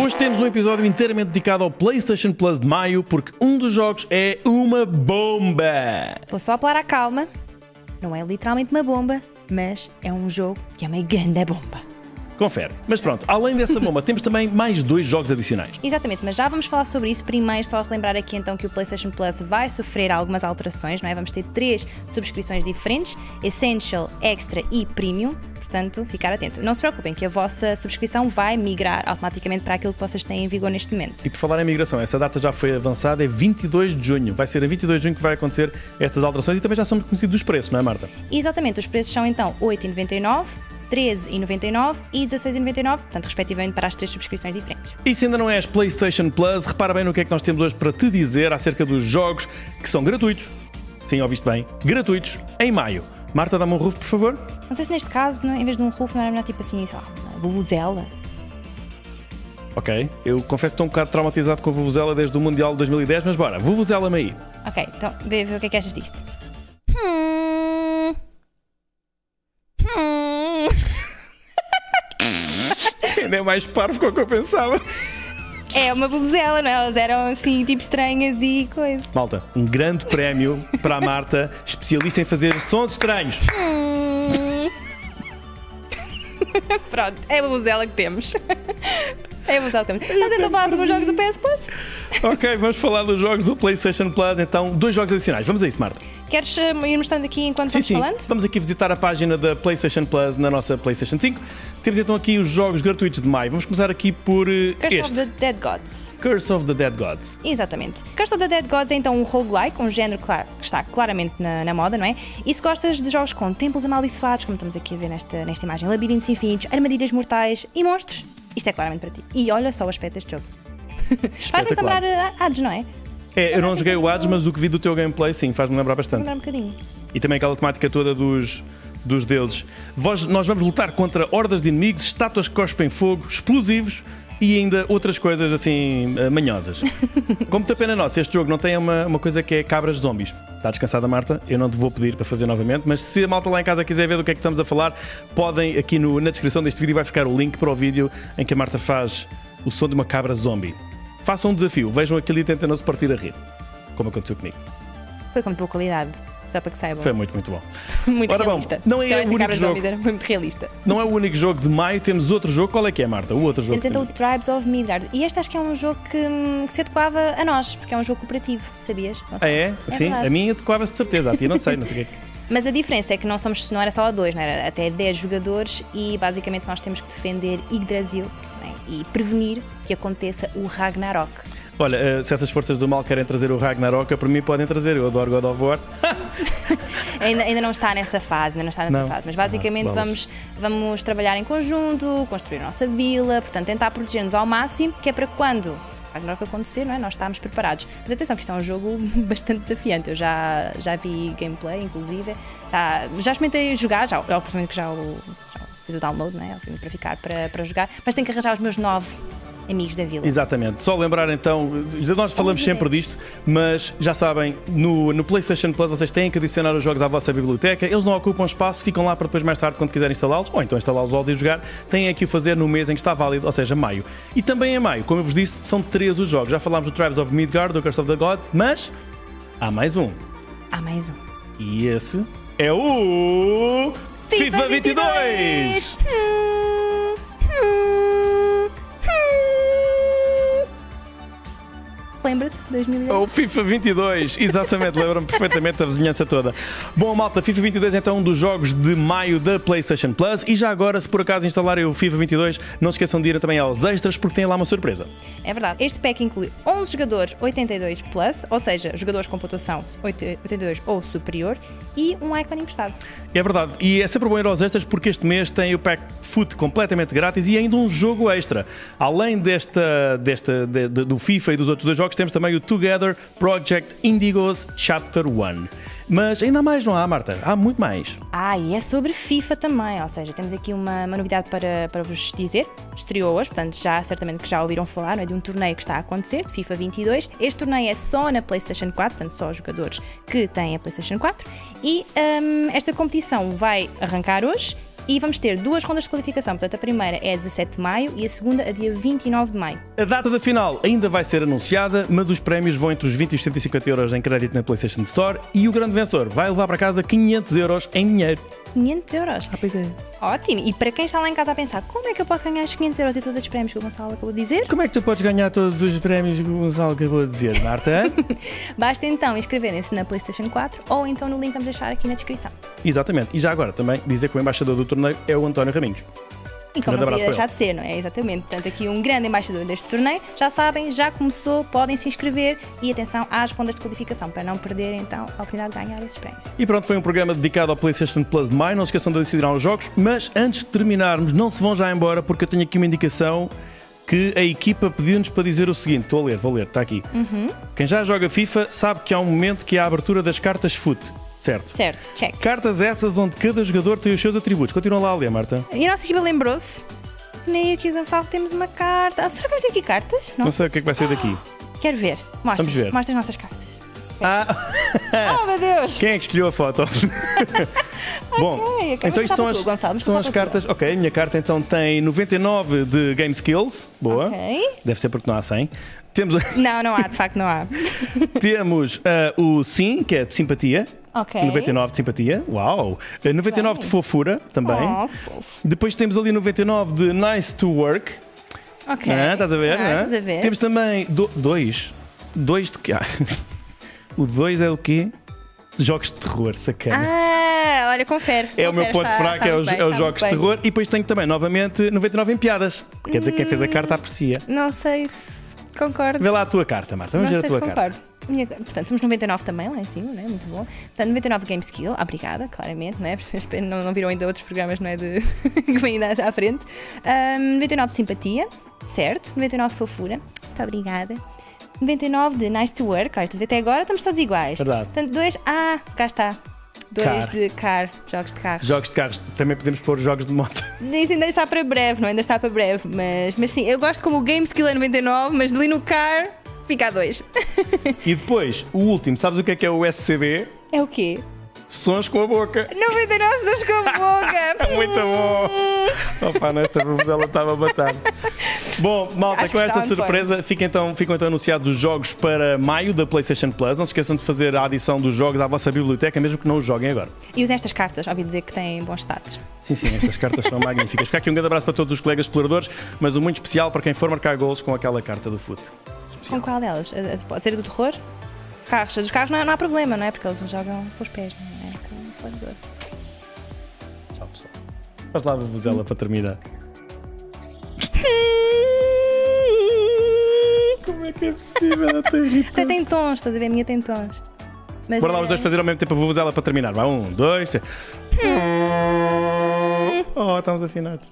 Hoje temos um episódio inteiramente dedicado ao PlayStation Plus de maio, porque um dos jogos é uma bomba. Vou só apelar à calma. Não é literalmente uma bomba, mas é um jogo que é uma grande bomba. Confere. Mas pronto, além dessa bomba, temos também mais dois jogos adicionais. Exatamente, mas já vamos falar sobre isso. Primeiro, só relembrar aqui então que o PlayStation Plus vai sofrer algumas alterações, não é? Vamos ter três subscrições diferentes: Essential, Extra e Premium. Portanto, ficar atento. Não se preocupem que a vossa subscrição vai migrar automaticamente para aquilo que vocês têm em vigor neste momento. E por falar em migração, essa data já foi avançada, é 22 de junho. Vai ser a 22 de junho que vai acontecer estas alterações e também já são conhecidos os preços, não é, Marta? Exatamente, os preços são então 8,99. 13,99 e 16,99, portanto, respectivamente para as três subscrições diferentes. E se ainda não és PlayStation Plus, repara bem no que é que nós temos hoje para te dizer acerca dos jogos que são gratuitos. Sim, ouviste bem, gratuitos em maio. Marta, dá-me um roof, por favor. Não sei se neste caso, não, em vez de um roof, não era melhor tipo assim, sei lá, uma vuvuzela. Ok, eu confesso que estou um bocado traumatizado com a Vuvuzela desde o Mundial de 2010, mas bora, Vuvuzela-me aí. Ok, então vê, vê o que é que achas disto. É mais parvo com o que eu pensava. É uma vuvuzela, não é? Elas eram assim, tipo estranhas e coisa. Malta, um grande prémio para a Marta, especialista em fazer sons estranhos. Hum. Pronto, é a vuvuzela que temos. É a vuvuzela que temos. Nós então falar sobre os jogos do PS Plus. Ok, vamos falar dos jogos do PlayStation Plus, então, dois jogos adicionais. Vamos a isso, Marta. Queres uh, ir mostrando aqui enquanto Sim, vamos sim. falando? Vamos aqui visitar a página da PlayStation Plus na nossa PlayStation 5. Temos então aqui os jogos gratuitos de maio. Vamos começar aqui por eh, Curse este. of the Dead Gods. Curse of the Dead Gods. Exatamente. Curse of the Dead Gods é então um roguelike, um género claro, que está claramente na, na moda, não é? E se gostas de jogos com templos amaldiçoados, como estamos aqui a ver nesta, nesta imagem, labirintos infinitos, armadilhas mortais e monstros, isto é claramente para ti. E olha só o aspecto deste jogo. Faz-me lembrar uh, Hades, não é? É, eu não joguei o Hades, mas o que vi do teu gameplay, sim, faz-me lembrar bastante. Lembrar um bocadinho. E também aquela temática toda dos, dos deuses. Vós- nós vamos lutar contra hordas de inimigos, estátuas que cospem fogo, explosivos e ainda outras coisas assim eh, manhosas. Como te pena nossa, este jogo não tem uma, uma coisa que é cabras zombies. Está descansada, Marta? Eu não te vou pedir para fazer novamente, mas se a malta lá em casa quiser ver do que é que estamos a falar, podem aqui no- na descrição deste vídeo vai ficar o link para o vídeo em que a Marta faz o som de uma cabra zombie. Façam um desafio, vejam aquilo e tentem não se partir a rir. Como aconteceu comigo. Foi com boa qualidade, só para que saibam. Foi muito, muito bom. muito Ora bom, realista. não é o único jogo. Foi muito realista. Não é o único jogo de maio, temos outro jogo. Qual é que é, Marta? O outro jogo. Temos então o Tribes of Midgard. E este acho que é um jogo que, hum, que se adequava a nós, porque é um jogo cooperativo, sabias? Ah, sei. é? Sim, verdade. a mim adequava-se de certeza. A ti não sei, não sei o que é. Mas a diferença é que não somos, não era só a dois, não era até 10 jogadores e basicamente nós temos que defender Yggdrasil não é? e prevenir que aconteça o Ragnarok. Olha, eh, se essas forças do mal querem trazer o Ragnarok, para mim podem trazer. Eu adoro God of War. Ainda, ainda não está nessa fase, ainda não está nessa Não. fase, mas basicamente Ah, vamos, vamos trabalhar em conjunto, construir a nossa vila, portanto tentar proteger-nos ao máximo, que é para quando Ragnarok acontecer, não é? Nós estamos preparados. Mas atenção que isto é um jogo bastante desafiante. Eu já, já vi gameplay, inclusive, já, já experimentei jogar, já, obviamente que já o, já fiz o download, não é? Obviamente para ficar para, para jogar, mas tenho que arranjar os meus nove Amigos da Vila. Exatamente. Só lembrar então, nós falamos sempre disto, mas já sabem, no, no PlayStation Plus vocês têm que adicionar os jogos à vossa biblioteca, eles não ocupam espaço, ficam lá para depois mais tarde quando quiserem instalá-los, ou então instalá-los logo e jogar, têm aqui o fazer no mês em que está válido, ou seja, maio. E também em maio, como eu vos disse, são três os jogos. Já falámos do Tribes of Midgard, do Curse of the Gods, mas há mais um. Há mais um. E esse é o FIFA, FIFA 22! Lembra-te? 2008. O FIFA 22, exatamente, lembro-me perfeitamente da vizinhança toda. Bom, malta, FIFA 22 é então um dos jogos de maio da PlayStation Plus. E já agora, se por acaso instalarem o FIFA 22, não se esqueçam de ir também aos extras, porque tem lá uma surpresa. É verdade. Este pack inclui 11 jogadores 82 plus, ou seja, jogadores com pontuação 82 ou superior, e um ícone encostado. É verdade, e é sempre bom ir aos extras porque este mês tem o Pack Foot completamente grátis e ainda um jogo extra. Além desta, desta, de- de- do FIFA e dos outros dois jogos, temos também o Together Project Indigos Chapter 1. Mas ainda há mais, não há, Marta? Há muito mais. Ah, e é sobre FIFA também, ou seja, temos aqui uma, uma novidade para, para vos dizer. Estreou hoje, portanto, já certamente que já ouviram falar, não é? De um torneio que está a acontecer, de FIFA 22. Este torneio é só na PlayStation 4, portanto, só jogadores que têm a PlayStation 4. E hum, esta competição vai arrancar hoje e vamos ter duas rondas de qualificação. Portanto, a primeira é a 17 de maio e a segunda a dia 29 de maio. A data da final ainda vai ser anunciada, mas os prémios vão entre os 20 e os 150 euros em crédito na PlayStation Store e o grande vencedor vai levar para casa 500 euros em dinheiro. 500 euros. Ah, pois é. Ótimo. E para quem está lá em casa a pensar, como é que eu posso ganhar estes 500 euros e todos os prémios que o Gonçalo acabou de dizer? Como é que tu podes ganhar todos os prémios que o Gonçalo acabou de dizer, Marta? Basta então inscreverem-se na PlayStation 4 ou então no link que vamos deixar aqui na descrição. Exatamente. E já agora também dizer que o embaixador do torneio é o António Raminhos. E como não podia deixar de ser, não é? Exatamente. Portanto, aqui um grande embaixador deste torneio. Já sabem, já começou, podem se inscrever e atenção às rondas de qualificação para não perderem então a oportunidade de ganhar esses prémios. E pronto, foi um programa dedicado ao PlayStation Plus de maio. Não se esqueçam de decidir os jogos. Mas antes de terminarmos, não se vão já embora porque eu tenho aqui uma indicação que a equipa pediu-nos para dizer o seguinte: estou a ler, vou ler, está aqui. Quem já joga FIFA sabe que há um momento que é a abertura das cartas FUT, certo? Certo, check. Cartas essas onde cada jogador tem os seus atributos. Continua lá a ler, Marta. E a nossa equipa lembrou-se. Nem aqui o Gonçalo temos uma carta. Ah, será que vamos ter aqui cartas? Não sei o que é que vai sair daqui. Quero ver. Mostra. Vamos ver. Mostra as nossas cartas. Ah, Oh, meu Deus! quem é que escolheu a foto? Bom, Ok, ok. então isto são as, tu, Gonçalo, são as tu. cartas. Ok, a minha carta então tem 99 de Game Skills. Boa. Ok. Deve ser porque não há 100. Temos, Não, não há, de facto não há. temos ah, o Sim, que é de simpatia. Ok. 99 de simpatia. Uau! Ah, 99 de Bem. fofura também. Oh, fofo. Depois temos ali 99 de Nice to Work. Ok. Estás a ver? Ah, não estás a ver. Temos também do, dois. Dois de quê? Ah, o dois é o quê? Jogos de terror, sacana. Ah, olha, confere. É o meu confere, ponto está- fraco, está é os, bem, é os jogos de terror. E depois tenho também, novamente, 99 em piadas. Quer dizer, quem fez a carta aprecia. Não sei se concordo. Vê lá a tua carta, Marta. Vamos não ver a tua carta. Minha- portanto, somos 99 também lá em cima, não é? Muito bom. Portanto, 99 de Game Skill, obrigada, claramente, não é? Vocês não, não viram ainda outros programas, não é? De, que vêm ainda à frente. Ahm, 99 de simpatia, certo. 99 de fofura, muito obrigada. 99 de nice to work, olha? Até agora estamos todos iguais. Verdade. Portanto, dois, ah, cá está. Dois Car. de car, jogos de carros. Jogos de carros. Também podemos pôr jogos de moto. Isso ainda está para breve, não? é? Ainda está para breve. Mas, mas sim, eu gosto como o Game Skill é 99, mas ali no car fica a 2. E depois, o último, sabes o que é que é o SCB? É o quê? Sons com a boca. 99 sons com a boca! Muito bom! Opa, nesta vuvuzela estava a matar. Bom, malta, Acho com esta surpresa ficam então, ficam então anunciados os jogos para maio da PlayStation Plus. Não se esqueçam de fazer a adição dos jogos à vossa biblioteca, mesmo que não os joguem agora. E usem estas cartas, ouvi dizer que têm bons status. Sim, sim, estas cartas são magníficas. Fica aqui um grande abraço para todos os colegas exploradores, mas um muito especial para quem for marcar gols com aquela carta do foot. Com qual delas? A- Pode ser do terror? Carros. Dos carros não, não há problema, não é? Porque eles jogam com os pés, não é? Com o acelerador. Tchau, pessoal. Faz lá a vuvuzela para terminar. Como é que é possível? Eu estou irritado. Até tem tons, estás a ver? A minha tem tons. Mas Bora lá é- os dois fazer ao mesmo tempo a vuvuzela para terminar. Vai, um, dois, três. Oh, estamos afinados.